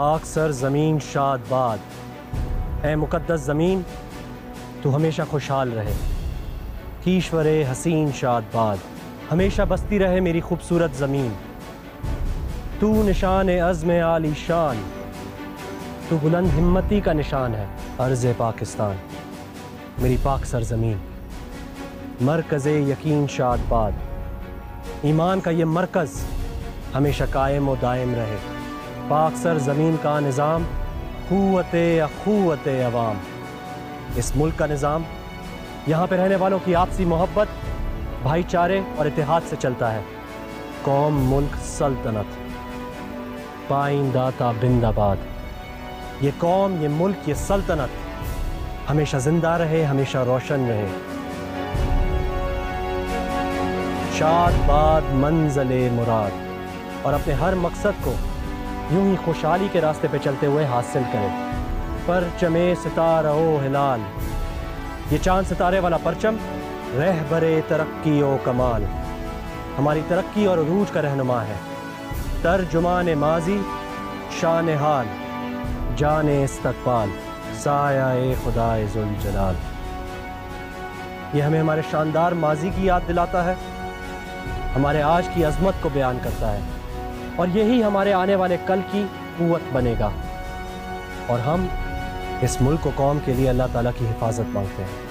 अक्सर ज़मीन शाद बाद। ए मुकद्दस ज़मीन, तू हमेशा खुशहाल रहे। ईश्वर हसीन शाद बाद, हमेशा बसती रहे मेरी खूबसूरत ज़मीन। तू निशान अज़म आली शान, तू बुलंद हिम्मती का निशान है अर्ज़ पाकिस्तान। मेरी पाक सर ज़मीन मरकज़ यकीन शाद बाद। ईमान का ये मरकज़ हमेशा कायम व दायम रहे। पाक सर ज़मीन का निज़ाम क़ुत अखूत अवाम। इस मुल्क का निज़ाम, यहाँ पर रहने वालों की आपसी मोहब्बत, भाईचारे और इतिहाद से चलता है। कौम, मुल्क, सल्तनत। पाइंदाता बिंदाबाद। ये कौम, ये मुल्क, ये सल्तनत। हमेशा ज़िंदा रहे, हमेशा रोशन रहे। शाद, बाद मंजले मुराद और अपने हर मकसद को यूँ ही खुशहाली के रास्ते पे चलते हुए हासिल करें। पर चमे सितारा हिलाल, ये चाँद सितारे वाला परचम, रह बरे तरक्की ओ कमाल। हमारी तरक्की और रूज का रहनुमा है। तर्जुमान माजी, शान हाल, जान इस्तकबाल साया खुदाए जलाल। ये हमें हमारे शानदार माजी की याद दिलाता है, हमारे आज की अजमत को बयान करता है। और यही हमारे आने वाले कल की कुत बनेगा। और हम इस मुल्क को कौम के लिए अल्लाह ताला की हिफाजत मांगते हैं।